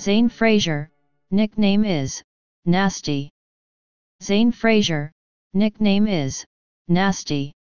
Zane Frazier, nickname is Nasty. Zane Frazier, nickname is Nasty.